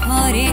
ঘরে